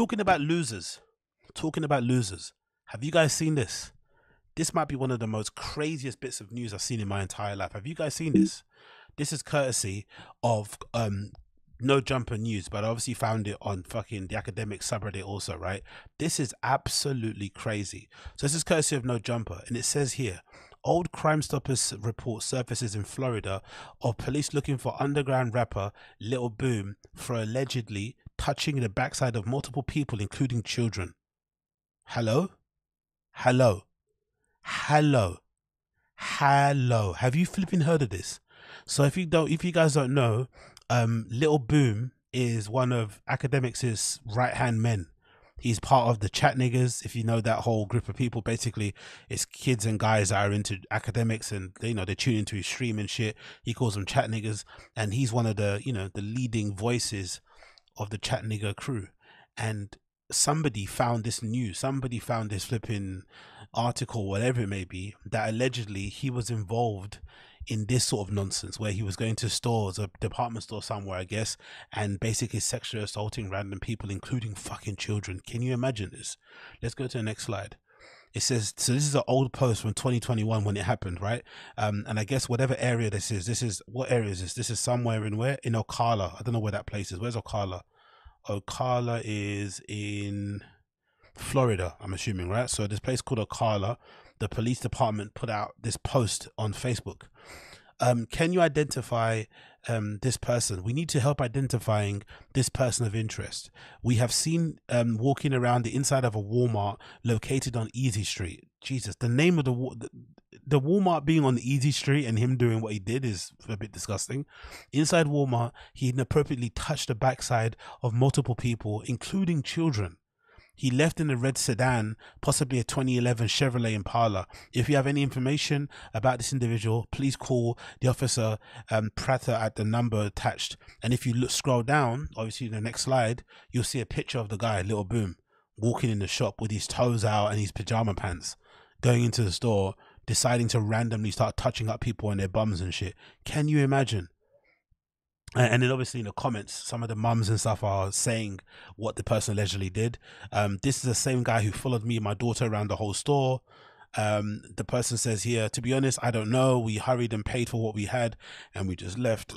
Talking about losers, talking about losers. Have you guys seen this? This might be one of the most craziest bits of news I've seen in my entire life. Have you guys seen this? This is courtesy of um no jumper news, but I obviously found it on fucking the academic subreddit also, right? This is absolutely crazy. So this is courtesy of no jumper, and it says here Old Crime Stoppers report surfaces in Florida of police looking for underground rapper Little Boom for allegedly touching the backside of multiple people, including children. Hello? Hello? Hello? Hello? Have you flipping heard of this? So if you don't, if you guys don't know, um, Little Boom is one of Akademiks' right hand men He's part of the chat niggers. If you know that whole group of people, basically it's kids and guys that are into Akademiks and you know they tune into his stream and shit. He calls them chat niggers, and he's one of the you know the leading voices of the chat nigger crew. And somebody found this news. Somebody found this flipping article, whatever it may be, that allegedly he was involved in this sort of nonsense where he was going to stores, a department store somewhere, I guess, and basically sexually assaulting random people, including fucking children. Can you imagine this? Let's go to the next slide. It says, so this is an old post from 2021 when it happened, right? Um, and I guess whatever area this is, this is, what area is this? This is somewhere in where? In Ocala. I don't know where that place is. Where's Ocala? Ocala is in Florida, I'm assuming, right? So this place called Ocala the police department put out this post on Facebook. Um, can you identify um, this person? We need to help identifying this person of interest. We have seen um, walking around the inside of a Walmart located on Easy Street. Jesus, the name of the the Walmart being on the Easy Street and him doing what he did is a bit disgusting. Inside Walmart, he inappropriately touched the backside of multiple people, including children. He left in a red sedan, possibly a 2011 Chevrolet Impala. If you have any information about this individual, please call the officer um, Prater at the number attached. And if you look, scroll down, obviously in the next slide, you'll see a picture of the guy, Little Boom, walking in the shop with his toes out and his pajama pants, going into the store, deciding to randomly start touching up people on their bums and shit. Can you imagine? and then obviously in the comments some of the mums and stuff are saying what the person allegedly did um, this is the same guy who followed me and my daughter around the whole store um, the person says here to be honest i don't know we hurried and paid for what we had and we just left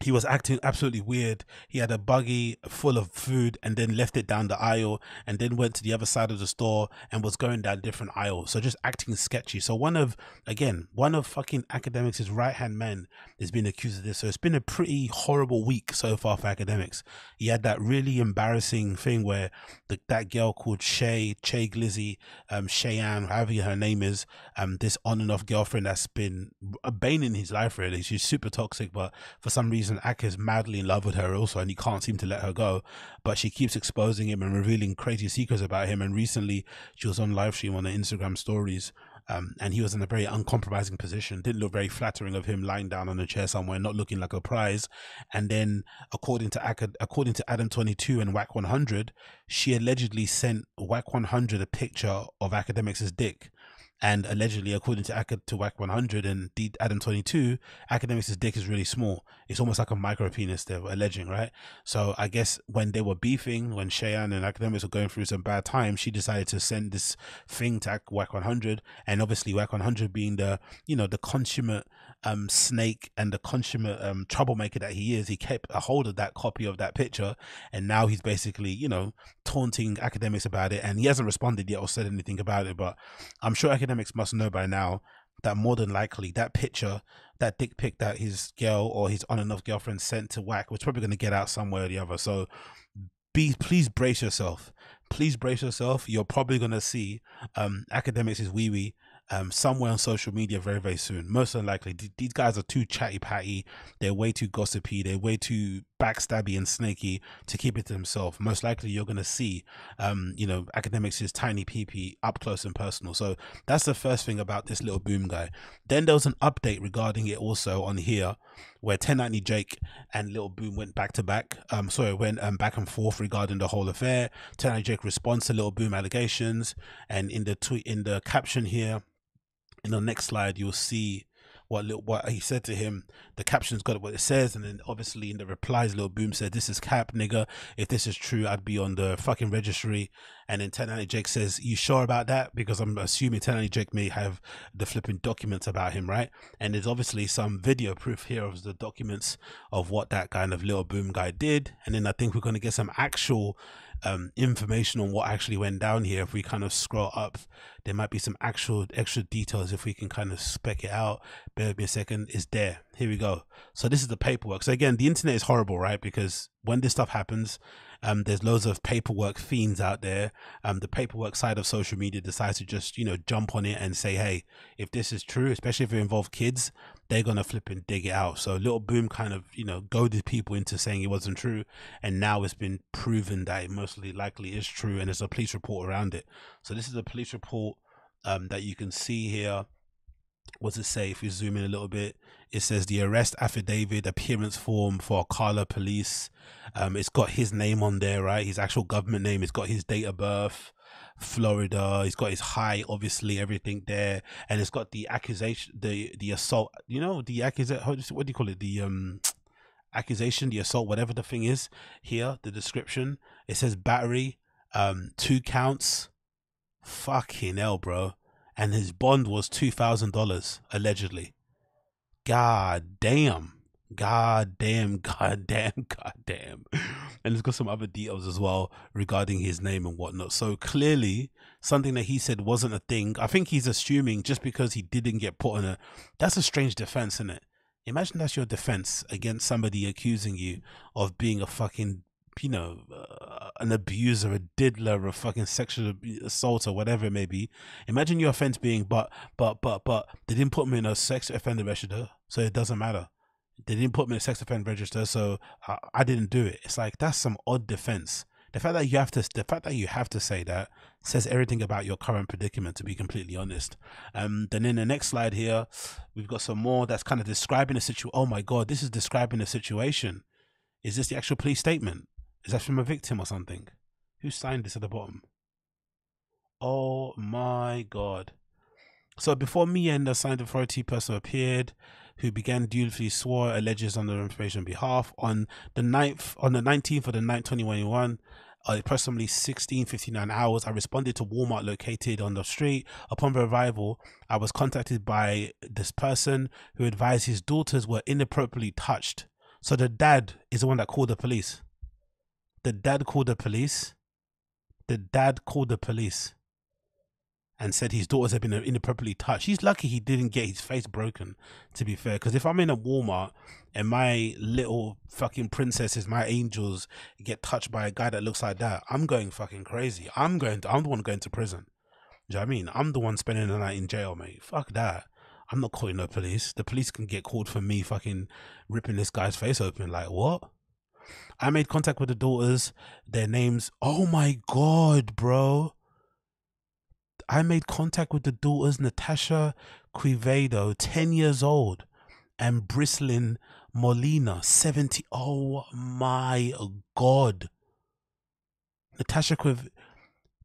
he was acting absolutely weird. He had a buggy full of food and then left it down the aisle and then went to the other side of the store and was going down different aisles. So just acting sketchy. So one of, again, one of fucking Akademiks' right hand men is being accused of this. So it's been a pretty horrible week so far for Akademiks. He had that really embarrassing thing where the, that girl called Shay, Che Glizzy, um, Cheyanne, however her name is, um, this on and off girlfriend that's been a bane in his life really. She's super toxic, but for some reason, reason, Ak is madly in love with her also, and he can't seem to let her go. But she keeps exposing him and revealing crazy secrets about him. And recently, she was on live stream on the Instagram stories. Um, and he was in a very uncompromising position. Didn't look very flattering of him lying down on a chair somewhere, not looking like a prize. And then, according to Ak, according to Adam Twenty Two and Wack One Hundred, she allegedly sent Wack One Hundred a picture of Akademiks' dick and allegedly, according to Acad to Wack 100 and D Adam 22, Akademiks' dick is really small. It's almost like a micro penis, they're alleging, right? So I guess when they were beefing, when Cheyanne and Akademiks were going through some bad times, she decided to send this thing to Wack 100. And obviously, Wack 100 being the, you know, the consummate um, snake and the consummate um, troublemaker that he is, he kept a hold of that copy of that picture, and now he's basically, you know, taunting Akademiks about it, and he hasn't responded yet or said anything about it. But I'm sure Akademiks must know by now that more than likely that picture, that dick pic that his girl or his on and off girlfriend sent to Wack was probably going to get out somewhere or the other. So be please brace yourself. Please brace yourself. You're probably going to see um, Akademiks' wee wee um, somewhere on social media very, very soon. Most unlikely, these guys are too chatty patty. They're way too gossipy. They're way too backstabby and snaky to keep it to themselves. Most likely, you're going to see, um, you know, academics Akademiks' tiny PP up close and personal. So that's the first thing about this little boom guy. Then there was an update regarding it also on here where 1090 Jake and Little Boom went back to back. Um, sorry, went um, back and forth regarding the whole affair. 1090 Jake responds to Little Boom allegations, and in the tweet, in the caption here, in the next slide, you'll see what what he said to him. The caption's got what it says, and then obviously in the replies, Lil Boom said, "This is cap, nigga. If this is true, I'd be on the fucking registry." And then 1090 Jake says, "You sure about that?" Because I'm assuming 1090 Jake may have the flipping documents about him, right? And there's obviously some video proof here of the documents of what that kind of Lil Boom guy did. And then I think we're going to get some actual um, information on what actually went down here. If we kind of scroll up, there might be some actual extra details if we can kind of spec it out. Bear with me a second. It's there. Here we go. So this is the paperwork. So again, the internet is horrible, right? Because when this stuff happens, um, there's loads of paperwork fiends out there. Um, the paperwork side of social media decides to just, you know, jump on it and say, hey, if this is true, especially if it involves kids, they're gonna flip and dig it out. So Little Boom kind of, you know, goaded people into saying it wasn't true, and now it's been proven that it mostly likely is true, and there's a police report around it. So this is a police report um, that you can see here what's it say? If you zoom in a little bit it says the arrest affidavit appearance form for Ocala police. Um it's got his name on there right? His actual government name. It's got his date of birth florida. He's got his height obviously everything there. And it's got the accusation the the assault you know the accusation what do you call it? The um accusation the assault whatever the thing is here the description. It says battery um two counts fucking hell bro and his bond was two thousand dollars allegedly. God damn. God damn, god damn, god damn. And it's got some other details as well regarding his name and whatnot. So clearly, something that he said wasn't a thing. I think he's assuming just because he didn't get put on a. That's a strange defense, isn't it? Imagine that's your defense against somebody accusing you of being a fucking you know, uh, an abuser, a diddler, a fucking sexual assault, or whatever it may be. Imagine your offense being, but, but, but, but they didn't put me in a sex offender register, so it doesn't matter. They didn't put me in a sex offender register, so I, I didn't do it. It's like that's some odd defense. The fact that you have to, the fact that you have to say that says everything about your current predicament. To be completely honest. Um, then in the next slide here, we've got some more that's kind of describing the situation. Oh my god, this is describing the situation. Is this the actual police statement? Is that from a victim or something? Who signed this at the bottom? Oh my god. So before me and the signed authority person appeared, who began dutifully swore alleges on the information behalf on the 9th on the 19th of the 9th 2021 uh, approximately 16:59 hours I responded to Walmart located on the street upon arrival I was contacted by this person who advised his daughters were inappropriately touched so the dad is the one that called the police the dad called the police. The dad called the police and said his daughters had been inappropriately touched. He's lucky he didn't get his face broken, to be fair. Because if I'm in a Walmart and my little fucking princesses, my angels, get touched by a guy that looks like that, I'm going fucking crazy. I'm going to, I'm the one going to prison. Do you know what I mean? I'm the one spending the night in jail, mate. Fuck that. I'm not calling the police. The police can get called for me fucking ripping this guy's face open. Like, what? I made contact with the daughters. Their names. Oh my god, bro. I made contact with the daughters Natasha Quevedo, 10 years old, and Brislin Molina, 70. Oh my god. Natasha Quevedo,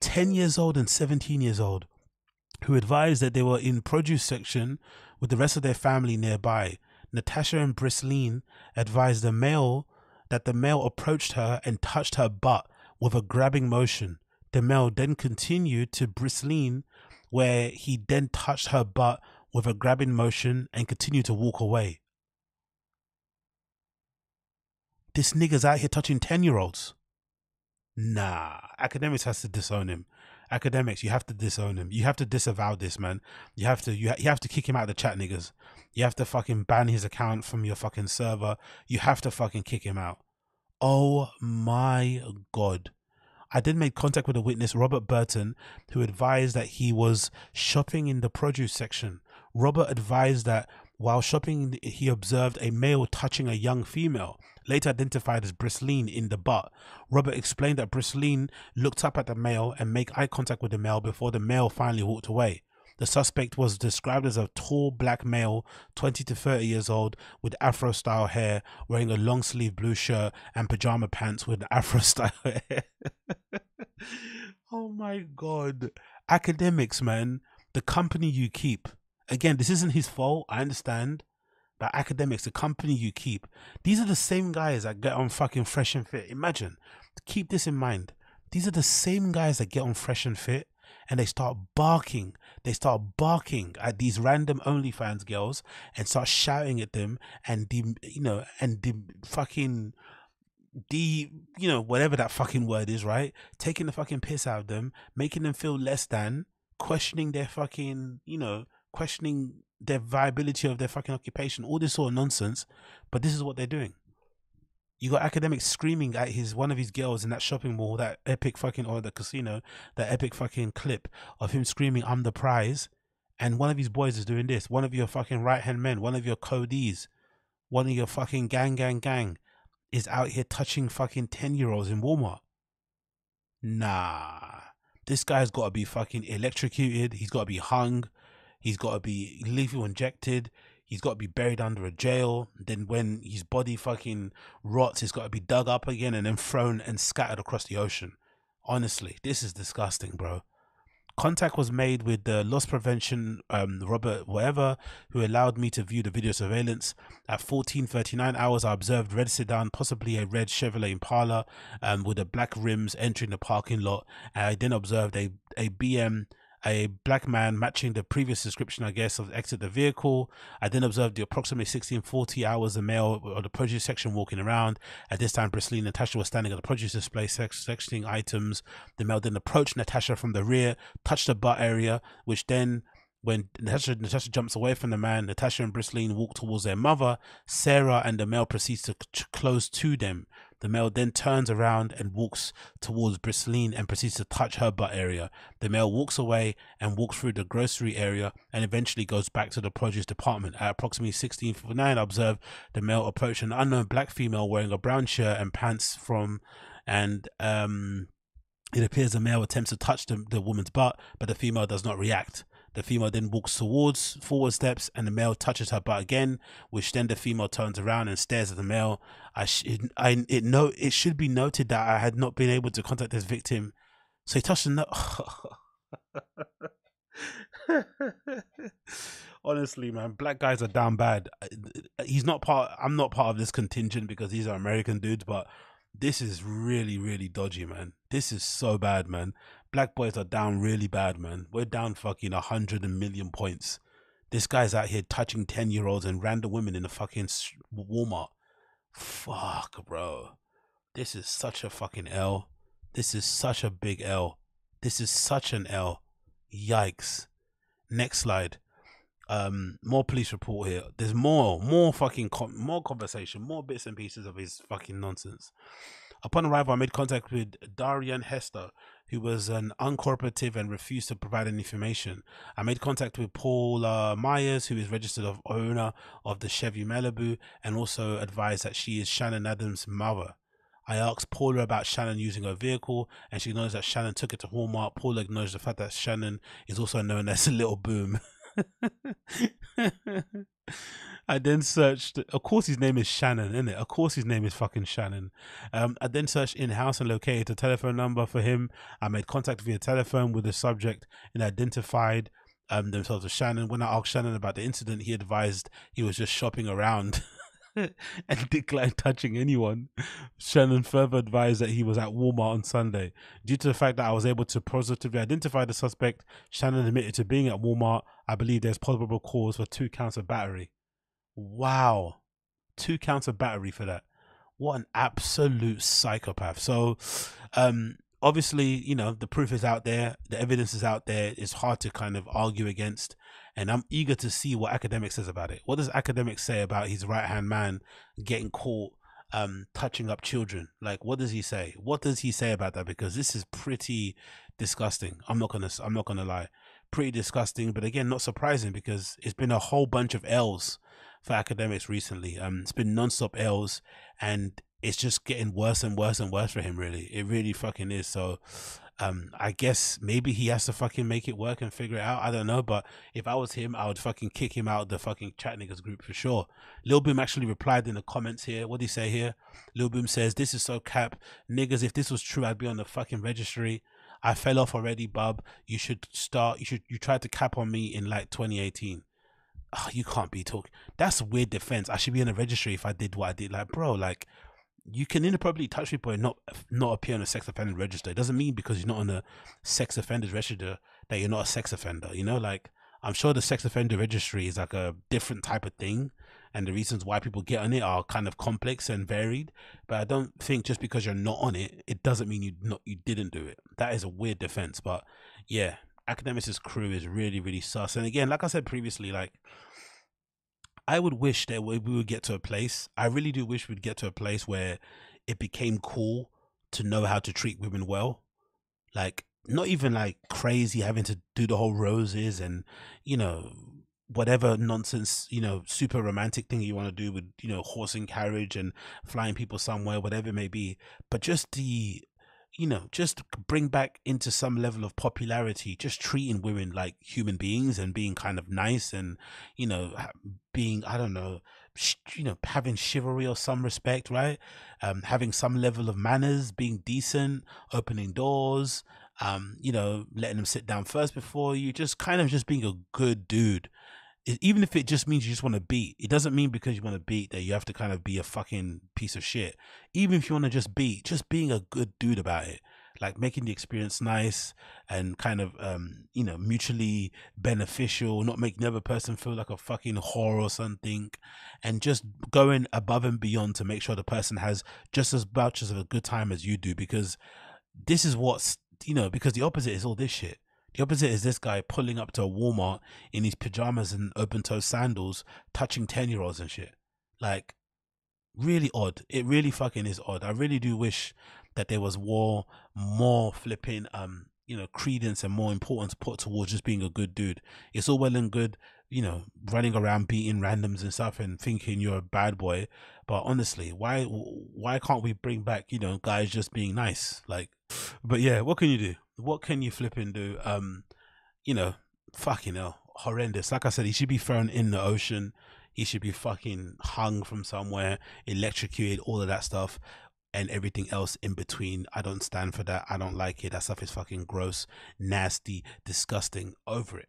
10 years old and 17 years old, who advised that they were in produce section with the rest of their family nearby. Natasha and Brislin advised the male that the male approached her and touched her butt with a grabbing motion. The male then continued to Brislin, where he then touched her butt with a grabbing motion and continued to walk away. This nigga's out here touching 10 year olds. Nah, Akademiks has to disown him. Akademiks, you have to disown him. You have to disavow this man. You have to you, ha- you have to kick him out of the chat, niggas. You have to fucking ban his account from your fucking server. You have to fucking kick him out. Oh my god. I did make contact with a witness, Robert Burton, who advised that he was shopping in the produce section. Robert advised that while shopping, he observed a male touching a young female, later identified as Brislin, in the butt. Robert explained that Brislin looked up at the male and made eye contact with the male before the male finally walked away. The suspect was described as a tall black male, 20 to 30 years old, with afro style hair, wearing a long sleeve blue shirt and pajama pants with afro style hair. oh my god. Akademiks, man. The company you keep. Again, this isn't his fault. I understand. But Akademiks, the company you keep, these are the same guys that get on fucking fresh and fit. Imagine, keep this in mind. These are the same guys that get on fresh and fit and they start barking. They start barking at these random OnlyFans girls and start shouting at them and the you know and the fucking the you know whatever that fucking word is, right? Taking the fucking piss out of them, making them feel less than, questioning their fucking you know questioning their viability of their fucking occupation, all this sort of nonsense. But this is what they're doing. You got Akademiks screaming at his one of his girls in that shopping mall, that epic fucking or the casino, that epic fucking clip of him screaming, "I'm the prize," and one of his boys is doing this. One of your fucking right hand men, one of your codees, one of your fucking gang gang gang, is out here touching fucking ten year olds in Walmart. Nah, this guy's got to be fucking electrocuted. He's got to be hung. He's got to be lethal injected. He's got to be buried under a jail. Then when his body fucking rots, he's got to be dug up again and then thrown and scattered across the ocean. Honestly, this is disgusting, bro. Contact was made with the loss prevention um, Robert whatever, who allowed me to view the video surveillance. At 14:39 hours, I observed red sedan, possibly a red Chevrolet Impala, um, with the black rims entering the parking lot. And I then observed a a BM a black man matching the previous description, I guess, of exit the vehicle. I then observed the approximately 1640 hours the male or the produce section walking around. At this time, Brisley and Natasha were standing at the produce display sectioning items. The male then approached Natasha from the rear, touched the butt area, which then when Natasha, Natasha jumps away from the man, Natasha and Brisleen walk towards their mother. Sarah and the male proceeds to close to them. The male then turns around and walks towards Brisleen and proceeds to touch her butt area. The male walks away and walks through the grocery area and eventually goes back to the produce department. At approximately 16:49, I observed the male approach an unknown black female wearing a brown shirt and pants from, and um, it appears the male attempts to touch the, the woman's butt, but the female does not react. The female then walks towards forward steps, and the male touches her butt again, which then the female turns around and stares at the male. I, sh- I, it no, it should be noted that I had not been able to contact this victim, so he touched the. No- Honestly, man, black guys are down bad. Uh, he's not part. I'm not part of this contingent because these are American dudes, but this is really, really dodgy, man. This is so bad, man black boys are down really bad, man. We're down fucking a hundred and million points. This guy's out here touching 10 year olds and random women in the fucking Walmart. Fuck, bro. This is such a fucking L. This is such a big L. This is such an L. Yikes. Next slide. Um, more police report here. There's more, more fucking, more conversation, more bits and pieces of his fucking nonsense. Upon arrival, I made contact with Darian Hester, who was an uncooperative and refused to provide any information. I made contact with Paul uh, Myers, who is registered of owner of the Chevy Malibu, and also advised that she is Shannon Adams' mother. I asked Paula about Shannon using her vehicle, and she acknowledged that Shannon took it to Walmart. Paula acknowledged the fact that Shannon is also known as a Little Boom. I then searched. Of course, his name is Shannon, isn't it? Of course, his name is fucking Shannon. Um, I then searched in house and located a telephone number for him. I made contact via telephone with the subject and identified um, themselves as Shannon. When I asked Shannon about the incident, he advised he was just shopping around. and declined touching anyone. Shannon further advised that he was at Walmart on Sunday. Due to the fact that I was able to positively identify the suspect, Shannon admitted to being at Walmart. I believe there's probable cause for two counts of battery. Wow. Two counts of battery for that. What an absolute psychopath. So, um, obviously, you know, the proof is out there, the evidence is out there. It's hard to kind of argue against. And I'm eager to see what Akademiks says about it. What does Akademiks say about his right hand man getting caught um, touching up children? Like, what does he say? What does he say about that? Because this is pretty disgusting. I'm not gonna. I'm not gonna lie. Pretty disgusting, but again, not surprising because it's been a whole bunch of L's for Akademiks recently. Um, it's been non-stop L's, and it's just getting worse and worse and worse for him. Really, it really fucking is. So, um, I guess maybe he has to fucking make it work and figure it out. I don't know, but if I was him, I would fucking kick him out of the fucking chat niggas group for sure. Lil Boom actually replied in the comments here. What did he say here? Lil Boom says, "This is so cap, niggas. If this was true, I'd be on the fucking registry." I fell off already, bub. You should start. You should. You tried to cap on me in like 2018. oh, ah, you can't be talking. That's weird defense. I should be in a registry if I did what I did. Like, bro, like you can inappropriately touch people and not not appear on a sex offender register. It doesn't mean because you're not on a sex offenders register that you're not a sex offender. You know, like I'm sure the sex offender registry is like a different type of thing, and the reasons why people get on it are kind of complex and varied. But I don't think just because you're not on it, it doesn't mean you not you didn't do it. That is a weird defense. But yeah, Akademiks' crew is really really sus. And again, like I said previously, like I would wish that we would get to a place. I really do wish we'd get to a place where it became cool to know how to treat women well. Like not even like crazy having to do the whole roses and you know whatever nonsense you know super romantic thing you want to do with you know horse and carriage and flying people somewhere whatever it may be but just the you know, just bring back into some level of popularity, just treating women like human beings and being kind of nice and, you know, being, I don't know, you know, having chivalry or some respect, right? Um, having some level of manners, being decent, opening doors, um, you know, letting them sit down first before you, just kind of just being a good dude even if it just means you just want to beat, it doesn't mean because you want to beat that you have to kind of be a fucking piece of shit. Even if you want to just beat, just being a good dude about it, like making the experience nice and kind of, um, you know, mutually beneficial, not making the other person feel like a fucking whore or something, and just going above and beyond to make sure the person has just as much as a good time as you do, because this is what's, you know, because the opposite is all this shit the opposite is this guy pulling up to a Walmart in his pajamas and open toe sandals, touching 10 year olds and shit. Like, really odd. It really fucking is odd. I really do wish that there was more, more flipping, um, you know, credence and more importance put towards just being a good dude. It's all well and good, you know, running around beating randoms and stuff and thinking you're a bad boy. But honestly, why, why can't we bring back, you know, guys just being nice? Like, but yeah, what can you do? What can you flipping do? Um, you know, fucking hell, horrendous. Like I said, he should be thrown in the ocean. He should be fucking hung from somewhere, electrocuted, all of that stuff, and everything else in between. I don't stand for that. I don't like it. That stuff is fucking gross, nasty, disgusting. Over it.